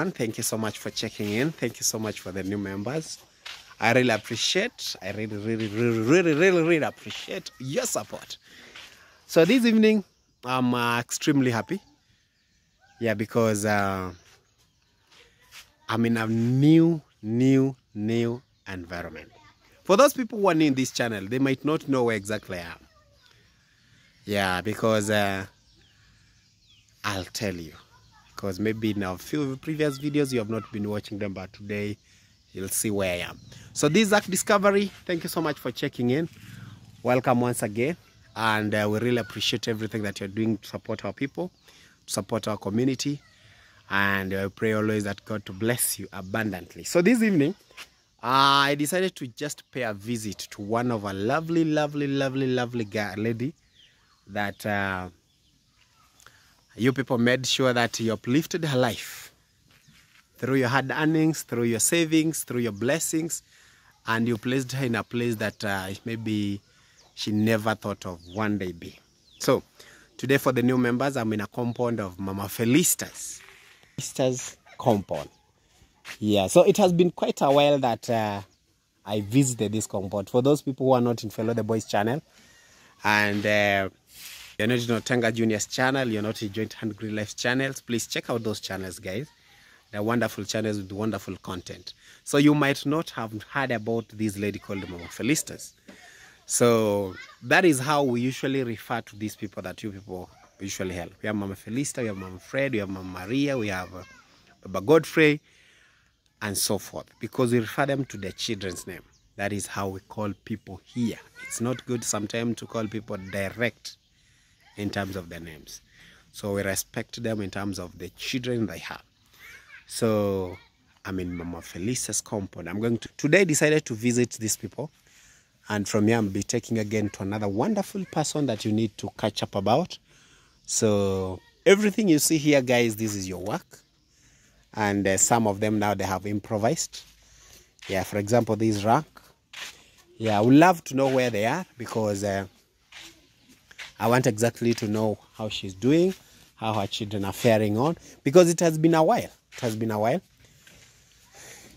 Everyone. Thank you so much for checking in. Thank you so much for the new members. I really appreciate. I really, really, really, really, really, really appreciate your support. So this evening, I'm uh, extremely happy. Yeah, because uh, I'm in a new, new, new environment. For those people who are new in this channel, they might not know where exactly I am. Yeah, because uh, I'll tell you. Because maybe in a few previous videos you have not been watching them, but today you'll see where I am. So this is Zak Discovery. Thank you so much for checking in. Welcome once again. And uh, we really appreciate everything that you're doing to support our people, to support our community. And I pray always that God to bless you abundantly. So this evening, I decided to just pay a visit to one of a lovely, lovely, lovely, lovely lady that uh, you people made sure that you uplifted her life through your hard earnings, through your savings, through your blessings, and you placed her in a place that uh, maybe she never thought of one day be. So, today for the new members, I'm in a compound of Mama Felicitas. Felicitas compound. Yeah, so it has been quite a while that uh, I visited this compound. For those people who are not in Fellow the Boys channel, and uh, you're not in Tenga Juniors channel, you're not in Joint Green Life channels, please check out those channels, guys. They're wonderful channels with wonderful content. So you might not have heard about this lady called Mama Felicitas. So that is how we usually refer to these people that you people usually help. We have Mama Felista, we have Mama Fred, we have Mama Maria, we have uh, Baba Godfrey, and so forth. Because we refer them to their children's name. That is how we call people here. It's not good sometimes to call people direct in terms of their names. So we respect them in terms of the children they have. So I'm in Mama Felista's compound. I'm going to today decided to visit these people. And from here I'll be taking again to another wonderful person that you need to catch up about. So everything you see here, guys, this is your work. And uh, some of them now they have improvised. Yeah, for example, this rack. Yeah, I would love to know where they are because uh, I want exactly to know how she's doing, how her children are faring on, because it has been a while. It has been a while.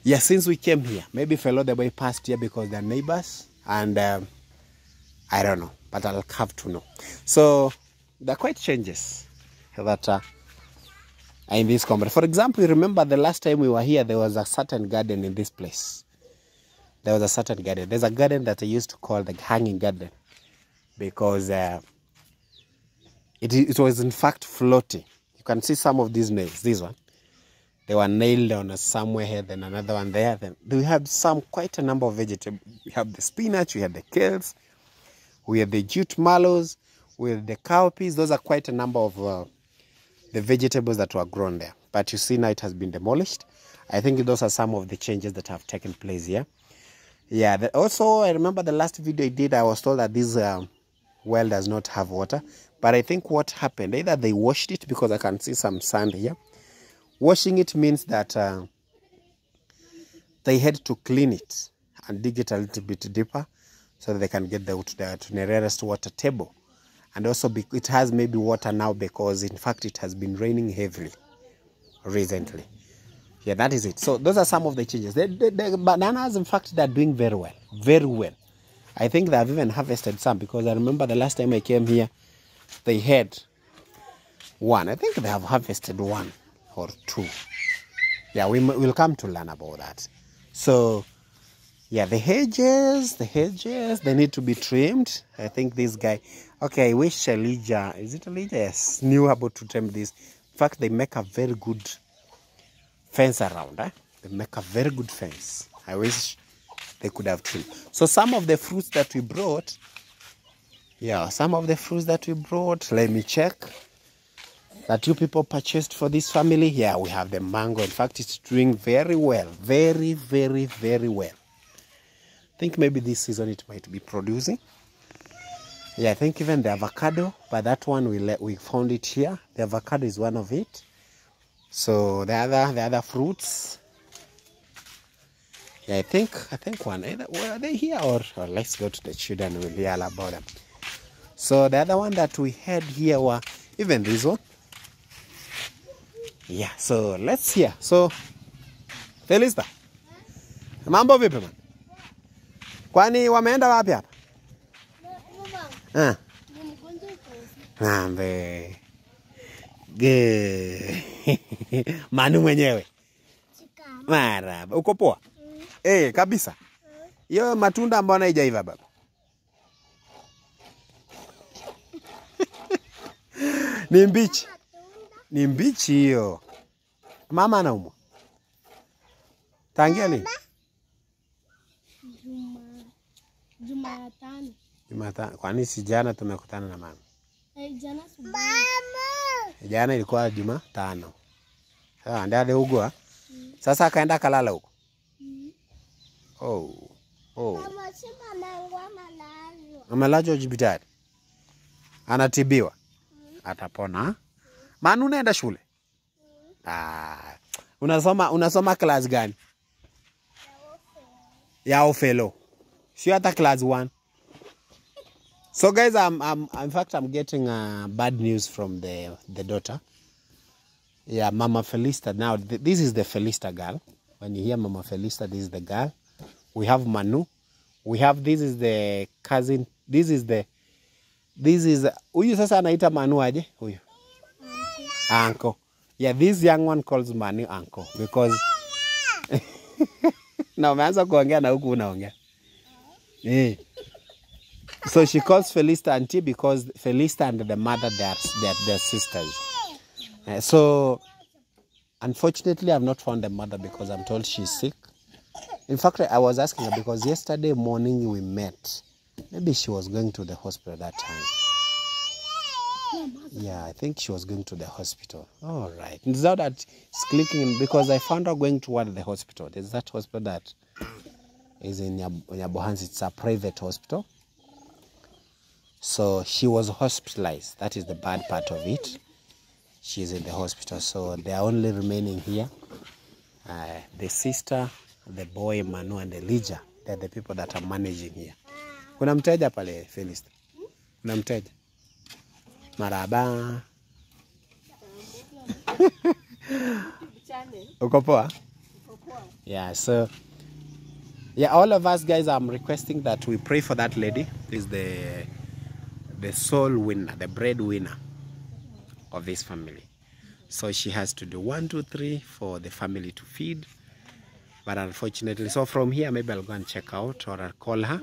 Yeah, since we came here, maybe fellow the way passed here because they're neighbors, and um, I don't know, but I'll have to know. So there are quite changes that are in this compound. For example, you remember the last time we were here, there was a certain garden in this place. There was a certain garden. There's a garden that I used to call the hanging garden because uh, it, it was in fact floating. You can see some of these nails. This one, they were nailed on somewhere here, then another one there. Then we have some quite a number of vegetables. We have the spinach, we have the kales, we have the jute mallows, we have the cowpeas. Those are quite a number of uh, the vegetables that were grown there. But you see now it has been demolished. I think those are some of the changes that have taken place here. Yeah, the, also I remember the last video I did, I was told that this uh, well does not have water. But I think what happened, either they washed it because I can see some sand here. Washing it means that uh, they had to clean it and dig it a little bit deeper so they can get the, the, to the nearest water table. And also be, it has maybe water now because in fact it has been raining heavily recently. Yeah, that is it. So those are some of the changes. The, the, the bananas, in fact, they're doing very well, very well. I think they have even harvested some because I remember the last time I came here, they had one. I think they have harvested one or two. Yeah, we will come to learn about that. So, yeah, the hedges, the hedges, they need to be trimmed. I think this guy, okay, I wish Elijah, is it Elijah? Yes, knew about to trim this. In fact, they make a very good fence around. Eh? They make a very good fence. I wish they could have trimmed. So some of the fruits that we brought, yeah, some of the fruits that we brought, let me check. That you people purchased for this family. Yeah, we have the mango. In fact, it's doing very well. Very, very, very well. I think maybe this season it might be producing. Yeah, I think even the avocado, but that one we let, we found it here. The avocado is one of it. So the other the other fruits. Yeah, I think I think one either were they here or, or let's go to the children we'll all about them. So the other one that we had here were even this one. Yeah, so let's hear. So Felista, mambo vipi man? Kwani wameenda wapi hapa? Ah, ng'ambe. Ge. Manu mwenyewe. Maraba. Uko poa? Eh, kabisa. Hiyo matunda ambayo haijaiva baba. Ni mbichi. Ni mbichi hiyo. Mama anaumwa. Tangia lini? Jumatano. Jumatano. Kwani si jana tumekutana na mama? Eh, jana asubuhi. Jana ilikuwa Jumatano. Sawa, ndiye aliugua. Sasa akaenda kalala huko. Oh. Oh. Mama, Amelazwa hospitali. Anatibiwa. Atapona. Maana unaenda shule? Ah. Unasoma unasoma class gani? Ya ofelo. Sio hata class 1. So guys, I'm, I'm, in fact, I'm getting uh, bad news from the, the daughter. Yeah, Mama Felista. Now, th this is the Felista girl. When you hear Mama Felista, this is the girl. We have Manu. We have, this is the cousin. This is the, this is, huyu sasa anaita Manu aje? Huyu. anko Yeah, this young one calls Manu anko because na umeanza kuongea na huku unaongea. Eh. So she calls Felista auntie because Felista and the mother they are they are, they are sisters. Uh, so unfortunately, I've not found the mother because I'm told she's sick. In fact, I was asking her because yesterday morning we met. Maybe she was going to the hospital that time. Yeah, I think she was going to the hospital. All right. It's now that it's clicking because I found her going toward the hospital. There's that hospital that is in Nyab- Nyabohansi. It's a private hospital. So she was hospitalized. That is the bad part of it. She's in the hospital. So they are only remaining here. Uh, the sister, the boy Manu and Elijah. They're the people that are managing here. Kuna mteja pale Fenista, Kuna mteja. Maraba. Uko poa? Yeah, so yeah, all of us guys, I'm requesting that we pray for that lady. Is the the soul winner, the breadwinner of this family. So she has to do one, two, three for the family to feed. But unfortunately, so from here, maybe I'll go and check out or I'll call her.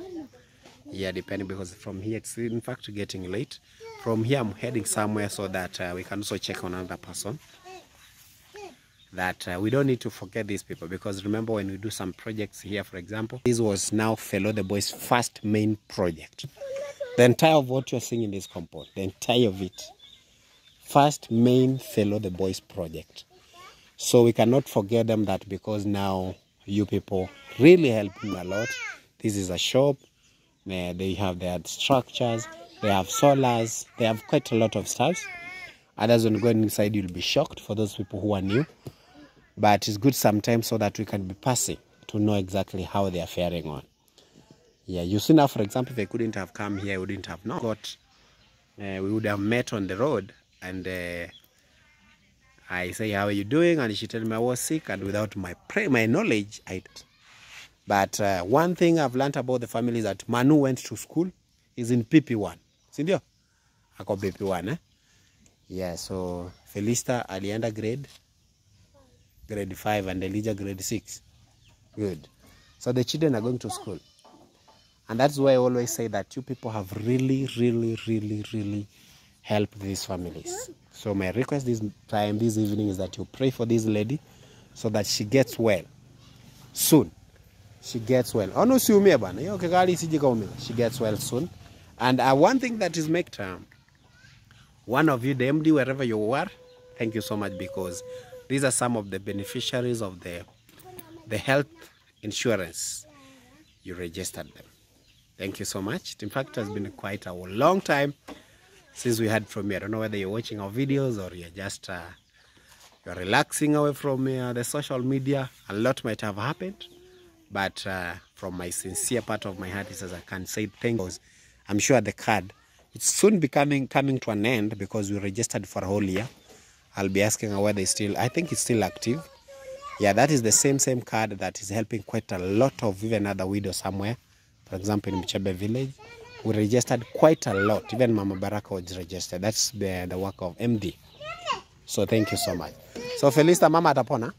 Yeah, depending because from here it's in fact getting late. From here, I'm heading somewhere so that uh, we can also check on another person. That uh, we don't need to forget these people because remember when we do some projects here, for example, this was now Fellow the Boys' first main project. The entire of what you're seeing in this compound, the entire of it, first main Fellow the Boys project. So we cannot forget them that because now you people really help me a lot. This is a shop. Uh, They have their structures. They have solars. They have quite a lot of stuff. Others when you go inside, you'll be shocked for those people who are new. But it's good sometimes so that we can be passing to know exactly how they are faring on. Yeah, you see now, for example, if I couldn't have come here, I wouldn't have not got. Uh, we would have met on the road, and uh, I say, "How are you doing?" And she told me I was sick, and without my my knowledge, I. But uh, one thing I've learned about the family is that Manu went to school. Is in PP1, si ndio? Ako PP1 eh? Yeah, so Felista alienda grade grade 5 and Elijah grade 6. Good. So the children are going to school. And that's why I always say that you people have really, really, really, really helped these families. So my request this time, this evening, is that you pray for this lady so that she gets well soon. She gets well. Oh no, siumie. She gets well soon. And uh, one thing that is make um, one of you, the MD, wherever you are, thank you so much because these are some of the beneficiaries of the the health insurance. You registered them. Thank you so much. In fact, it has been quite a long time since we heard from you. I don't know whether you're watching our videos or you're just uh, you're relaxing away from uh, the social media. A lot might have happened, but uh, from my sincere part of my heart, is as I can say thank you. I'm sure the card it's soon becoming coming to an end because we registered for a whole year, I'll be asking her whether it's still, I think it's still active. Yeah, that is the same same card that is helping quite a lot of even other widows somewhere. For example, in Mchebe village, we registered quite a lot. Even Mama Baraka was registered. That's the, the work of MD. So thank you so much. So Felista, mama atapona?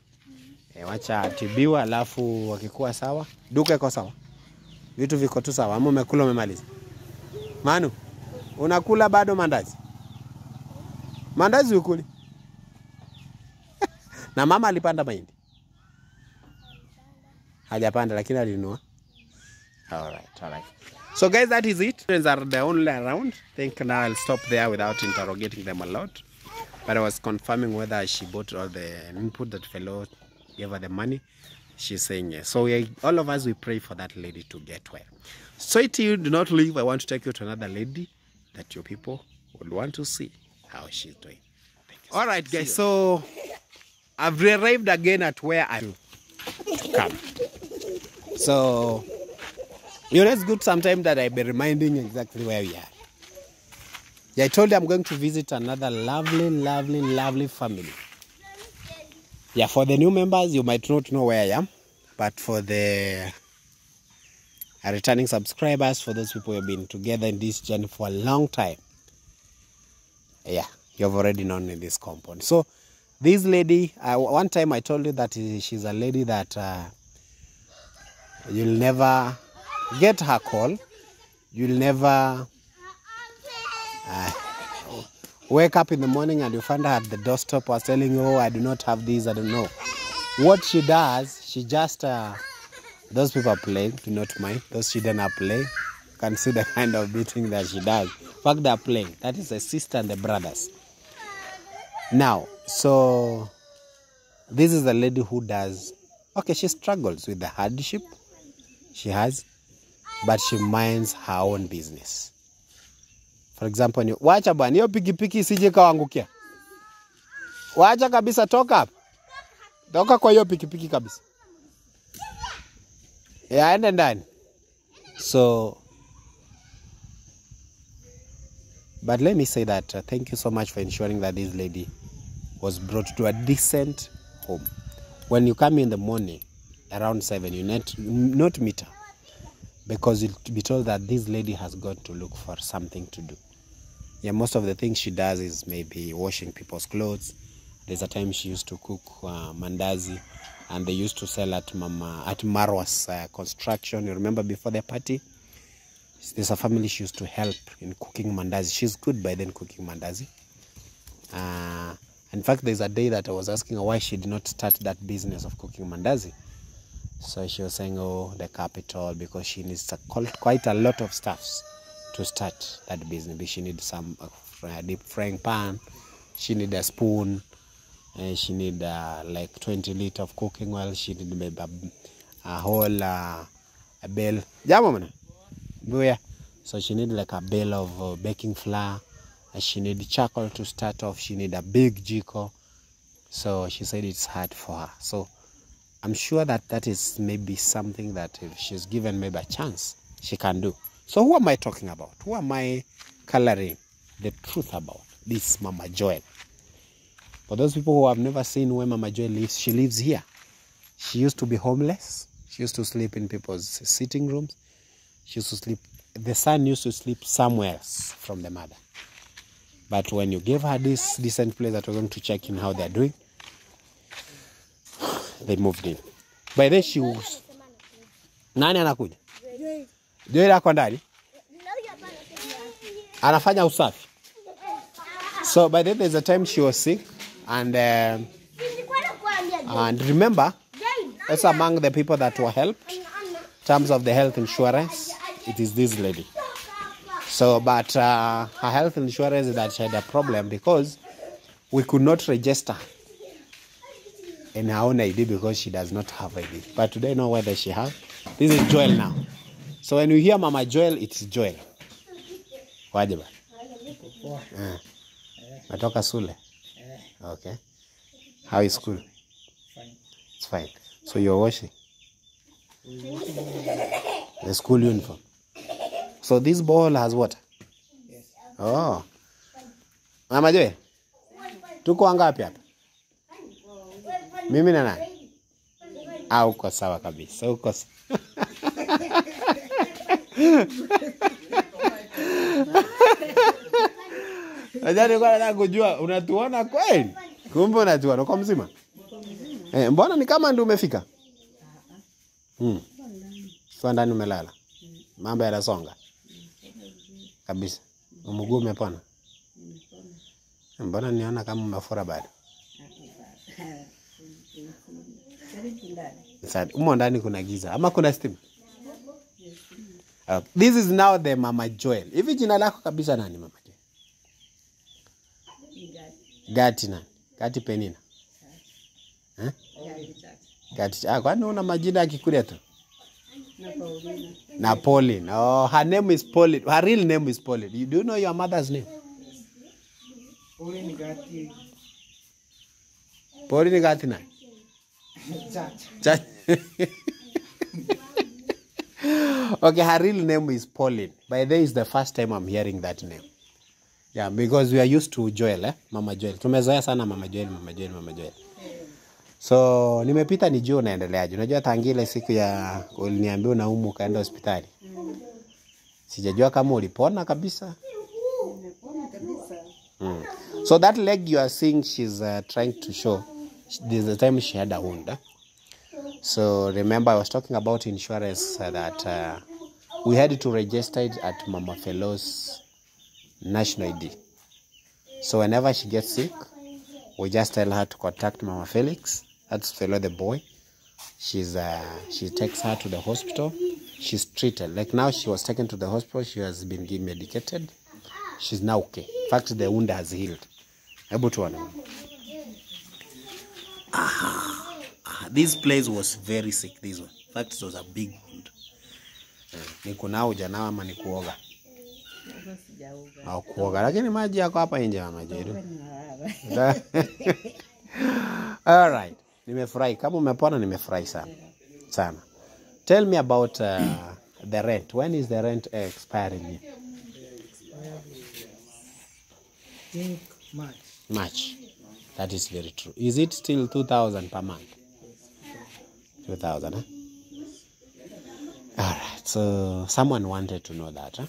E, wacha atibiwa, alafu wakikuwa sawa, duka iko sawa, vitu viko tu sawa, ama umekula umemaliza? Manu, unakula bado mandazi? Mandazi ukuli? na mama alipanda mahindi? Hajapanda lakini alinunua. Alright, alright. So guys, that is it. Friends are the only around. think now I'll stop there without interrogating them a lot. But I was confirming whether she bought all the input that fellow gave her the money. She's saying yes. So we, all of us, we pray for that lady to get well. So till you do not leave, I want to take you to another lady that your people will want to see how she's doing. All right, guys. So I've arrived again at where I to come. So you know, it's good sometimes that I be reminding you exactly where we are. Yeah, I told you I'm going to visit another lovely, lovely, lovely family. Yeah, for the new members, you might not know where I am, but for the returning subscribers, for those people who have been together in this journey for a long time, yeah, you've already known in this compound. So, this lady, one time I told you that she's a lady that uh, you'll never get her call, you'll never uh, wake up in the morning and you find her at the doorstep was telling you, oh, I do not have this, I don't know. What she does, she just, uh, those people are playing, do not mind. Those children are playing. You can see the kind of beating that she does. In fact, they are playing. That is the sister and the brothers. Now, so this is a lady who does, okay, she struggles with the hardship she has, but she minds her own business. For example, ni wacha bwana, hiyo pikipiki isije kawangukia. Wacha kabisa, toka hapa, toka kwa hiyo pikipiki kabisa, yaende ndani. So, but let me say that uh, thank you so much for ensuring that this lady was brought to a decent home. When you come in the morning around seven, you not not meet her because you'll be told that this lady has gone to look for something to do. Yeah, most of the things she does is maybe washing people's clothes. There's a time she used to cook uh, mandazi, and they used to sell at Mama at Marwa's uh, construction. You remember before the party? There's a family she used to help in cooking mandazi. She's good by then cooking mandazi. Uh, in fact, there's a day that I was asking her why she did not start that business of cooking mandazi. So she was saying, oh, the capital, because she needs a, quite a lot of stuffs to start that business. She needs some uh, deep frying pan, she need a spoon, and she need uh, like 20 liter of cooking oil. She need maybe a, a whole uh, a bale. Mana? Buya. So she need like a bale of uh, baking flour. And she need charcoal to start off. She need a big jiko. So she said it's hard for her. So I'm sure that that is maybe something that if she's given maybe a chance, she can do. So who am I talking about? Who am I coloring the truth about? This Mama Joel. For those people who have never seen where Mama Joel lives, she lives here. She used to be homeless. She used to sleep in people's sitting rooms. She used to sleep, the son used to sleep somewhere else from the mother. But when you gave her this decent place that we're going to check in how they're doing, they moved in. By then she was... Nani anakuja? Joel ako ndani? Anafanya usafi. So by then there's a time she was sick and um, and remember that's among the people that were helped. In terms of the health insurance it is this lady. So but uh, her health insurance that she had a problem because we could not register in her own ID because she does not have ID but today know whether she have? This is Joel now so when you hear Mama Joel it's Joel waje ba uh, natoka Sule okay how is school Fine. it's fine so you're washing the school uniform so this ball has Yes. oh Mama Joel Tuko wangapi hapa? Mimi na nani? Ah, uko sawa kabisa. Uko sa- Najua nilikuwa nataka kujua unatuona kweli? Kumbe unatuona kwa mzima? Eh, mbona ni kama ndio umefika? Mm. Kwa ndani umelala. Mambo yanasonga. Kabisa. Mguu umepona. Mbona niona kama umefura bado? Umo ndani kuna giza ama kuna stima? Uh, this is now the Mama Joel. Hivi jina lako kabisa nani Mama Joel? Gati nani? Gati Penina. Eh? Gati. Ah, kwani una majina ya Kikuria tu? Na Pauline. Oh, her name is Pauline. Her real name is Pauline. You do know your mother's name? Pauline Gati Pauline Gati nani? Chacha. Cha- okay, her real name is Pauline. By the way, it's the first time I'm hearing that name. Yeah, because we are used to Joel, eh? Mama Joel. Tumezoea sana Mama Joel, Mama Joel, Mama Joel. So nimepita nijue unaendeleaje. Unajua tangia ile siku ya uliniambia unaumwa ukaenda hospitali. Sijajua kama ulipona kabisa. Mm. So that leg you are seeing she's uh, trying to show this the time she had a wound. eh? So remember, I was talking about insurance uh, that uh, we had to register it at Mama Fellows National ID. So whenever she gets sick, we just tell her to contact Mama Felix. That's Fellow the boy. She's uh, she takes her to the hospital. She's treated. Like now, she was taken to the hospital. She has been medicated. She's now okay. In fact, the wound has healed. Hebu tuone. Ah, this place was very sick this one in fact it was a big wound Niko na uja na ama ni kuoga au kuoga lakini maji yako hapa nje mama jeru all right nimefurahi kama umepona nimefurahi sana sana tell me about uh, the rent when is the rent expiring Here? March. March. That is very true. Is it still 2000 per month? 2000, huh? All right. So someone wanted to know that, huh?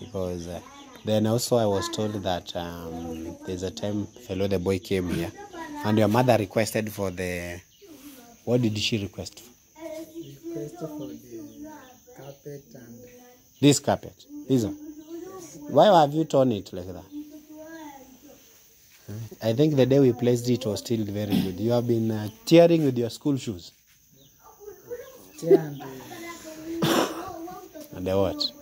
Because uh, then also I was told that um, there's a time fellow the boy came here and your mother requested for the what did she request for? Request for the carpet and This carpet. This one. Why have you torn it like that? I think the day we placed it was still very good. You have been uh, tearing with your school shoes. Uh, what?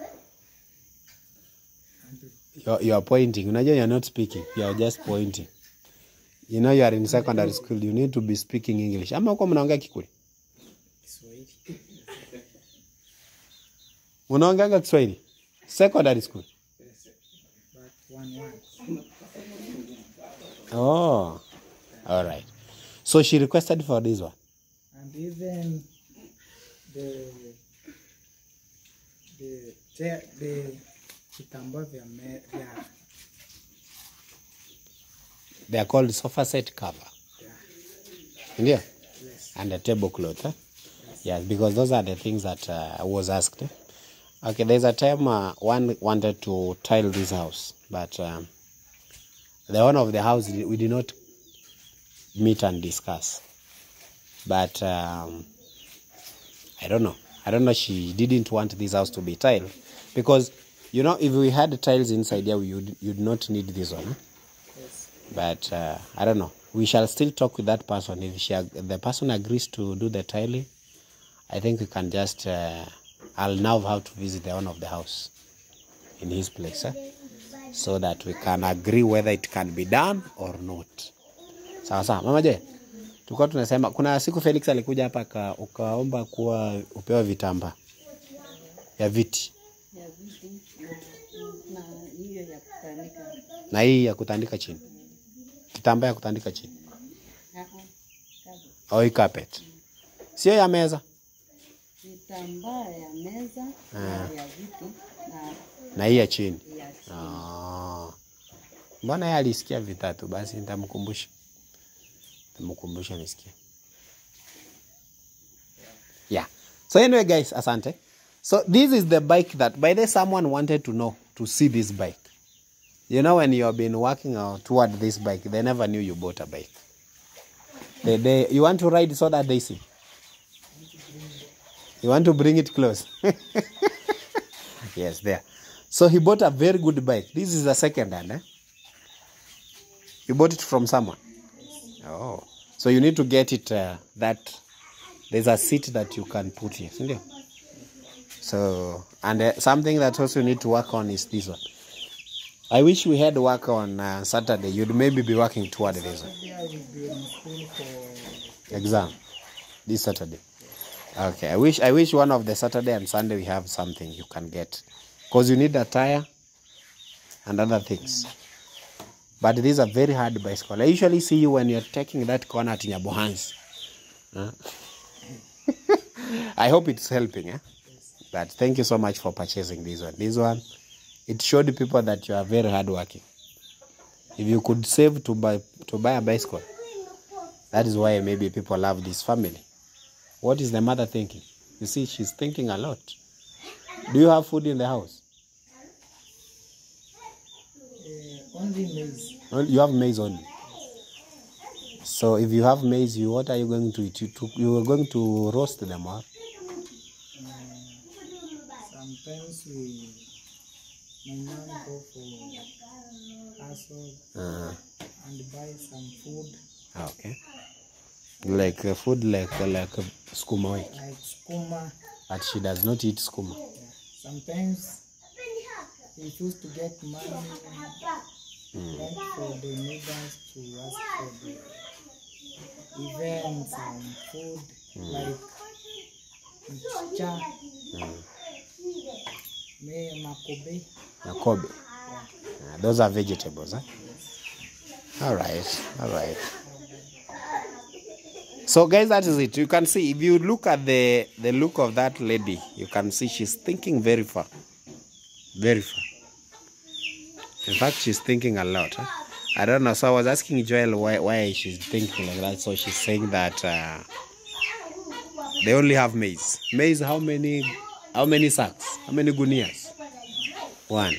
you are pointing. Unajua you're not speaking. You're just pointing. You know you are in secondary school. You need to be speaking English. Ama huko mnaongea Kikuyu? Kiswahili. Unaongeanga Kiswahili? Secondary school. Oh. All right. So she requested for this one. And even the the the vitambaa vya vya They are called sofa set cover. yeah, Yeah. yes. and a tablecloth. Huh? Yes, because those are the things that uh, I was asked. eh? Okay, there's a time uh, one wanted to tile this house, but um, the owner of the house we did not meet and discuss. But um, I don't know. I don't know. She didn't want this house to be tiled because you know if we had tiles inside here, we would you'd not need this one. Yes. but uh, I don't know. We shall still talk with that person. If she, the person agrees to do the tiling, I think we can just. Uh, I'll now have to visit the owner of the house in his place, eh? so that we can agree whether it can be done or not. Sawa sawa, mama je, tulikuwa tunasema kuna siku Felix alikuja hapa ka, ukaomba kuwa upewa vitamba ya viti. Ya viti na na ya kutandika na hii ya kutandika chini, kitamba ya kutandika chini. Au hii carpet, sio ya meza. vitambaa ya meza na ya viti na na hii ya chini. ya Ah. mbona yeye alisikia vitatu? Basi nitamkumbusha nisikie. Yeah. So anyway guys asante. So this is the bike that by the someone wanted to know to see this bike. You know when you have been working uh, toward this bike they never knew you bought a bike. The day you want to ride so that they see? You want to bring it close? Yes there. So he bought a very good bike. This is a second hand eh? you bought it from someone oh. So you need to get it uh, that there's a seat that you can put here isn't it? so and uh, something that also you need to work on is this one. I wish we had work on uh, saturday. You'd maybe be working toward this one. Saturday I will be in school for exam. This saturday. Okay i wish i wish one of the saturday and sunday we have something you can get. Because you need a tire and other things but this is a very hard bicycle i usually see you when you're taking that corner at nyabohans huh? i hope it's helping eh? but thank you so much for purchasing this one this one it showed people that you are very hardworking if you could save to buy to buy a bicycle that is why maybe people love this family. What is the mother thinking? You see, she's thinking a lot. Do you have food in the house? uh, only maize. You have maize only. So if you have maize, you what are you going to eat? You, to, you are going to roast them, or Sometimes we, my mom go for hustle uh, and buy some food okay, like uh, food like uh, like uh, skuma like skuma. but she does not eat skuma. Sometimes we choose to get money Mm. went for the neighbors to ask for the events and food mm. like mchicha, mm. me makobe. Na kobe. Uh, ah, those are vegetables, huh? All right, all right. So, guys, that is it. You can see if you look at the the look of that lady, you can see she's thinking very far, very far. In fact, she's thinking a lot. Huh? I don't know. So I was asking Joel why why she's thinking like that. So she's saying that uh, they only have maize. Maize, how many? How many sacks? How many gunias? One.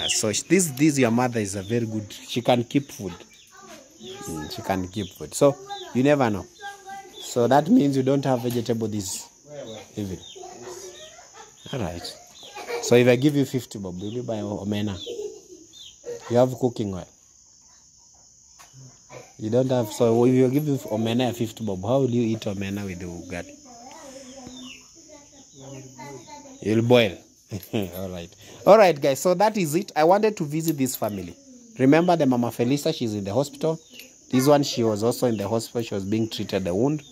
Uh, so this this your mother is a very good. She can keep food. Mm, she can keep food. So you never know. So that means you don't have vegetable this evening. All right. So if I give you fifty bob, will you buy omena? You have cooking oil. You don't have. So if you give you omena at fifty bob, how will you eat omena with the ugali? You'll boil. All right. All right, guys. So that is it. I wanted to visit this family. Remember the Mama Felista, she's in the hospital. This one, she was also in the hospital. She was being treated the wound.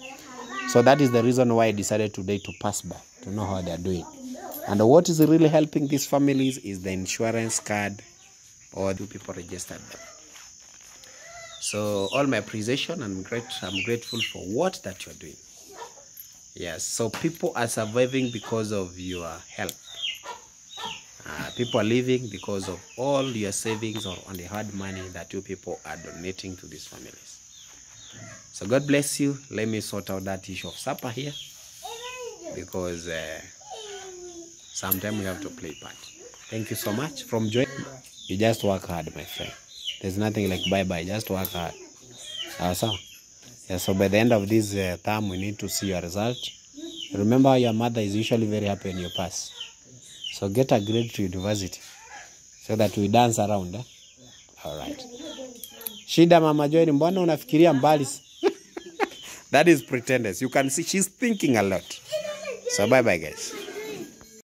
So that is the reason why I decided today to pass by to know how they're doing. And what is really helping these families is the insurance card or do people registered them. So all my appreciation, I'm great. I'm grateful for what that you're doing. Yes. So people are surviving because of your help. Uh, people are living because of all your savings or on the hard money that you people are donating to these families. So God bless you. Let me sort out that issue of supper here because uh, sometimes we have to play part. Thank you so much. From Joy, you just work hard, my friend. There's nothing like bye bye. Just work hard. Sawa. Yeah, so by the end of this uh, term, we need to see your result. Remember, your mother is usually very happy when you pass. So get a grade to university so that we dance around. Eh? All right. Shida mama Joy, mbona unafikiria mbali? that is pretenders. You can see she's thinking a lot. So bye bye guys.